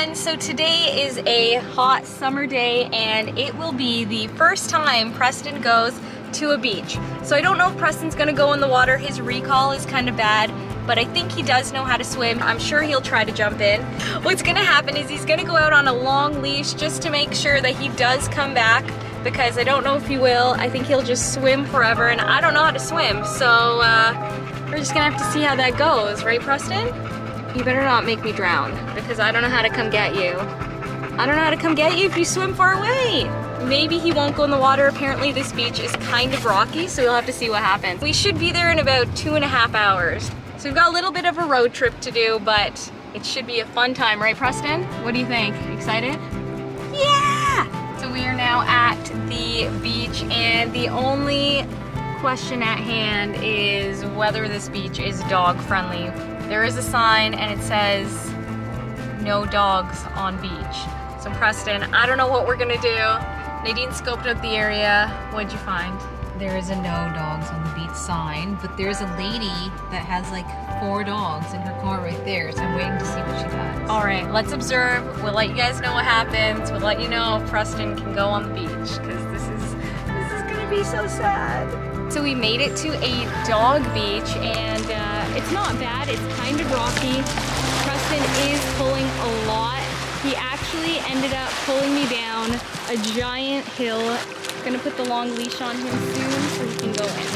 everyone. So today is a hot summer day and it will be the first time Preston goes to a beach. So I don't know if Preston's gonna go in the water. His recall is kind of bad, but I think he does know how to swim. I'm sure he'll try to jump in. What's gonna happen is he's gonna go out on a long leash just to make sure that he does come back because I don't know if he will. I think he'll just swim forever and I don't know how to swim. So uh, we're just gonna have to see how that goes, right Preston? You better not make me drown because I don't know how to come get you. I don't know how to come get you if you swim far away. Maybe he won't go in the water. Apparently this beach is kind of rocky, so we'll have to see what happens. We should be there in about two and a half hours. So we've got a little bit of a road trip to do, but it should be a fun time, right Preston? What do you think? Excited? Yeah! So we are now at the beach and the only question at hand is whether this beach is dog friendly. There is a sign and it says no dogs on beach. So Preston, I don't know what we're gonna do. Nadine scoped out the area. What'd you find? There is a no dogs on the beach sign, but there's a lady that has like four dogs in her car right there. So I'm waiting to see what she does. All right, let's observe. We'll let you guys know what happens. We'll let you know if Preston can go on the beach because this is this is gonna be so sad. So we made it to a dog beach and uh, it's not bad. It's kind of rocky. Preston is pulling a lot. He actually ended up pulling me down a giant hill. Gonna put the long leash on him soon so he can go in.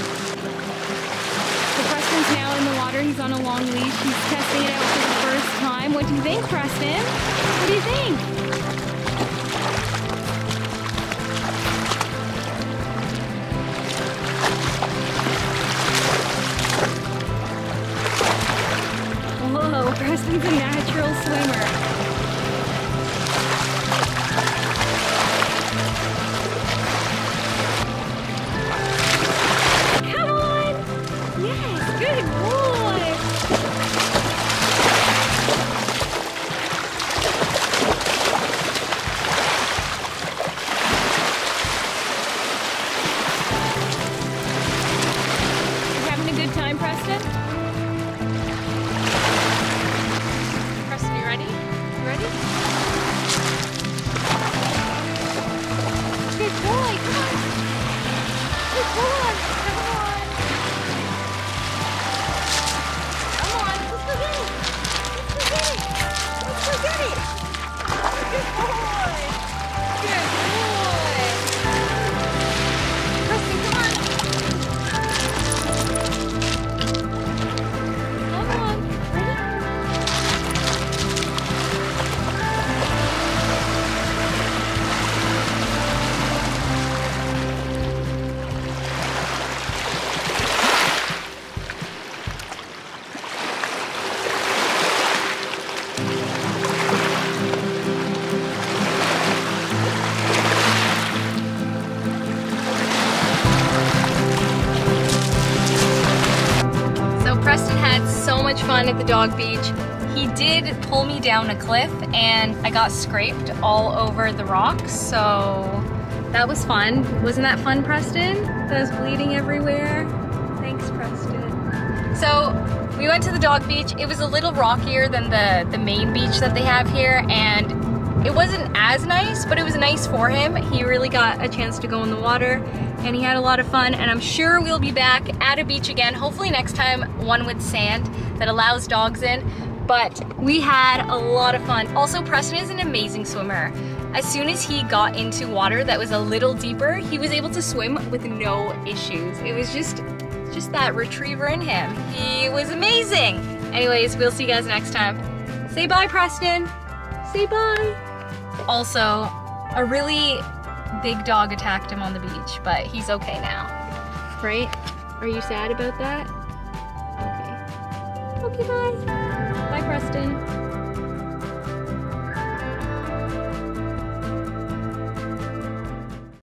So Preston's now in the water. He's on a long leash. He's testing it out for the first time. What do you think, Preston? What do you think? Preston's a fun at the dog beach. He did pull me down a cliff and I got scraped all over the rocks, so that was fun. Wasn't that fun, Preston? That was bleeding everywhere. Thanks, Preston. So we went to the dog beach. It was a little rockier than the, the main beach that they have here and it wasn't as nice, but it was nice for him. He really got a chance to go in the water and he had a lot of fun and I'm sure we'll be back at a beach again, hopefully next time one with sand that allows dogs in, but we had a lot of fun. Also, Preston is an amazing swimmer. As soon as he got into water that was a little deeper, he was able to swim with no issues. It was just, just that retriever in him. He was amazing. Anyways, we'll see you guys next time. Say bye, Preston. Say bye. Also, a really big dog attacked him on the beach, but he's okay now. Right? Are you sad about that? Okay. Okay, bye. Bye, Preston.